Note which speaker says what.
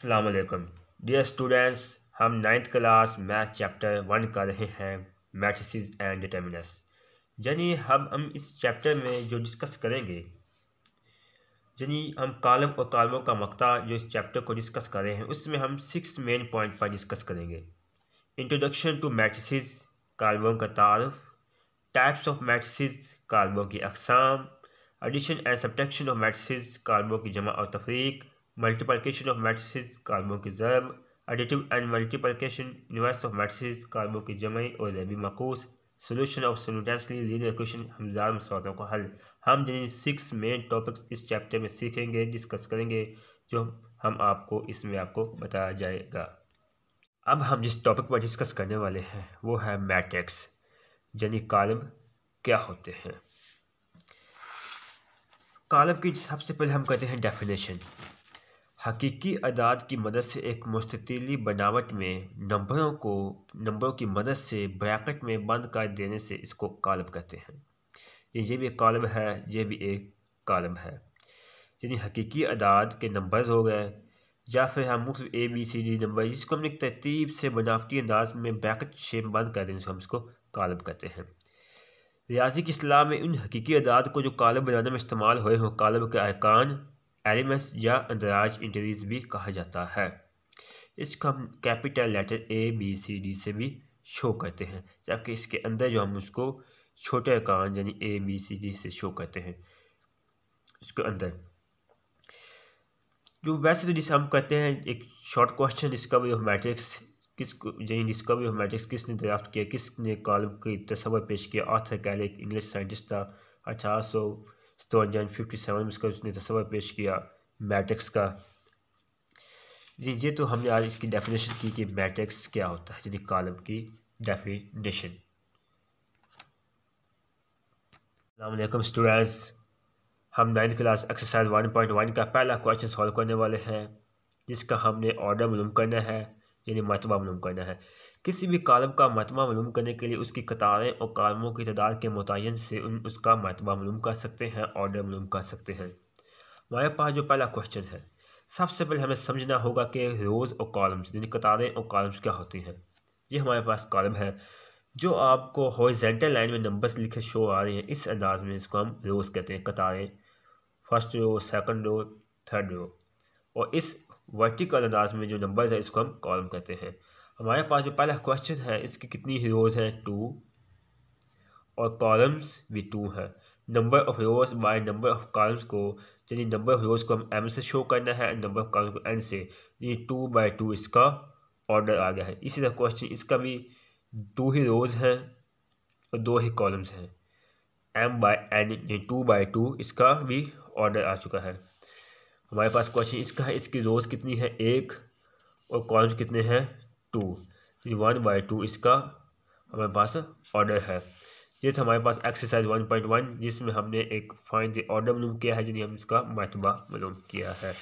Speaker 1: अलैक्म dear students हम ninth class math chapter one कर रहे हैं मैट्रिसेस एंड डिटर्मिनस यानी हम हम इस चैप्टर में जो डिस्कस करेंगे, यानी हम कॉलम और कॉलमों का मकता जो इस चैप्टर को डिस्कस कर रहे हैं, उसमें हम सिक्स मेन पॉइंट पर डिस्कस करेंगे. इंट्रोडक्शन टू मैट्रिसेस कॉलमों का तारफ़ टाइप्स ऑफ़ मैट्रिसेस कॉलमों की अकसाम addition and subtraction of matrices कॉलमों की जमा और तफरीक मल्टीप्लिकेशन ऑफ़ मैट्रिसेस कार्बों की ज़रब additive and multiplication inverse of matrices कार्बों की जमई और जैबी मकूस solution of simultaneously linear equation हमजार मसवालों का हल। हम जिन सिक्स मेन टॉपिक्स इस चैप्टर में सीखेंगे डिस्कस करेंगे, जो हम आपको, इसमें आपको बताया जाएगा। अब हम जिस टॉपिक पर डिस्कस करने वाले हैं, वो है मैट्रिक्स यानी कॉलम क्या होते हैं? कॉलम की सबसे पहले हम कहते हैं डेफिनेशन हकीकी अदाद की मदद से एक मुस्तली बनावट में नंबरों को, नंबरों की मदद से ब्रैकेट में बंद कर देने से इसको कॉलम कहते हैं। ये भी एक कॉलम है, ये भी एक कॉलम है। यानी हकीकी अदाद के नंबर हो गए, या फिर हम मुख्त A B C D number, जिसको हम एक तरतीब से बनावटी अंदाज में ब्रैकेट शेप बंद कर देने से हम इसको कॉलम कहते हैं। रियाजी की असलाह में उन हकीकी अदाद को जो कॉलम बनाने में इस्तेमाल हुए हों, कॉलम के अरकान एलिमेंट्स या अंदराज इंटरीज भी कहा जाता है। इसको हम capital letter A B C D से भी शो करते हैं, जबकि इसके अंदर जो हम उसको छोटे कान यानी ए बी सी डी से शो करते हैं, इसके अंदर। जो वैसे तो जिसे हम कहते हैं, एक short question discovery of matrix किस यानी डिस्कवरी ऑफ़ मैट्रिक्स किसने दरियाफ्त किया, किसने कॉलम की तस्वर पेश किया आर्थर कैले एक इंग्लिश साइंटिस्ट था, अठारह सौ सतवंजा फिफ्टी सेवन में इसका उसने तस्वर पेश किया मैट्रिक्स का। जी, ये तो हमने आज इसकी डेफिनेशन की कि मैट्रिक्स क्या होता है, यानी कॉलम की डेफिनेशन अलैक्म स्टूडेंट्स हम ninth class exercise one point one का पहला क्वेश्चन सॉल्व करने वाले हैं, जिसका हमने ऑर्डर मालूम करना है, यानी मतबा मालूम करना है। किसी भी कालम का मतबा मालूम करने के लिए उसकी कतारें और कालमों की तदाद के मुतन से उन उसका मतबा मालूम कर सकते हैं, ऑर्डर मालूम कर सकते हैं। हमारे पास जो पहला क्वेश्चन है, सबसे पहले हमें समझना होगा कि रोज़ और कॉलम्स यानी कतारें और कॉलम्स क्या होती हैं। ये हमारे पास कॉलम है, जो आपको हॉरिजेंटल लाइन में नंबर्स लिखे शो आ रहे हैं। इस अंदाज में इसको हम रोज़ कहते हैं, कतारें। First row second row third row और इस वर्टिकल अंदाज में जो नंबर्स है, इसको हम कॉलम कहते हैं। हमारे पास जो पहला क्वेश्चन है, इसकी कितनी हीरोज़ हैं? टू और कॉलम्स भी टू है. Number of rows by number of columns को, यानी नंबर ऑफ़ रोज को हम एम से शो करना है नंबर ऑफ़ कॉलम को एन से. यानी टू बाई टू इसका ऑर्डर आ गया है. इसी तरह क्वेश्चन इसका भी टू ही रोज हैं और दो ही कॉलम्स हैं. एम बाई एन यानी टू बाई टू इसका भी ऑर्डर आ चुका है. हमारे पास क्वेश्चन इसका है, इसकी रोज़ कितनी है? एक और कॉलम्स कितने हैं? टू वन बाई टू इसका हमारे पास ऑर्डर है। ये था हमारे पास एक्सरसाइज वन पॉइंट वन जिसमें हमने एक फाइन ऑर्डर मालूम किया है, जिन्हें हम इसका मतबा मालूम किया है।